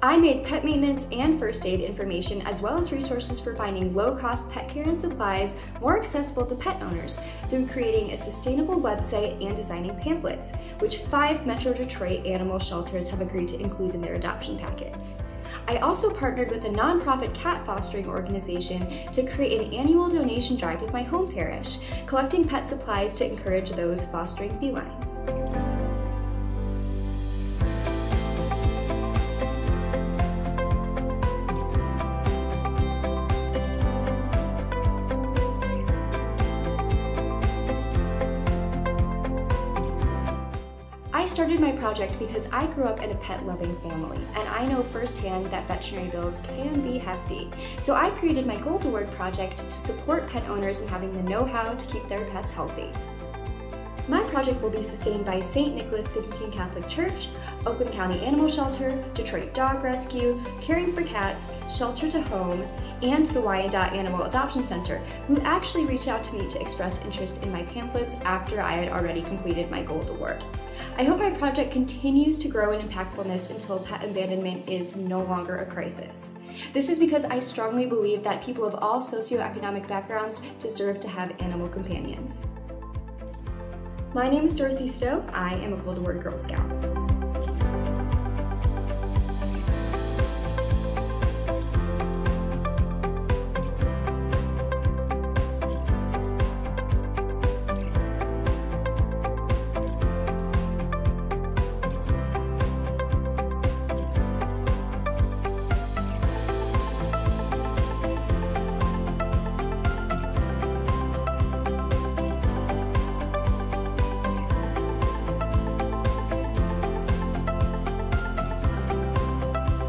I made pet maintenance and first aid information as well as resources for finding low-cost pet care and supplies more accessible to pet owners through creating a sustainable website and designing pamphlets, which five Metro Detroit animal shelters have agreed to include in their adoption packets. I also partnered with a nonprofit cat fostering organization to create an annual donation drive with my home parish, collecting pet supplies to encourage those fostering felines. Started my project because I grew up in a pet loving family, and I know firsthand that veterinary bills can be hefty. So I created my Gold Award project to support pet owners in having the know how to keep their pets healthy. My project will be sustained by St. Nicholas Byzantine Catholic Church, Oakland County Animal Shelter, Detroit Dog Rescue, Caring for Cats, Shelter to Home, and the Wyandotte Animal Adoption Center, who actually reached out to me to express interest in my pamphlets after I had already completed my Gold Award. I hope my project continues to grow in impactfulness until pet abandonment is no longer a crisis. This is because I strongly believe that people of all socioeconomic backgrounds deserve to have animal companions. My name is Dorothy Sidau. I am a Gold Award Girl Scout.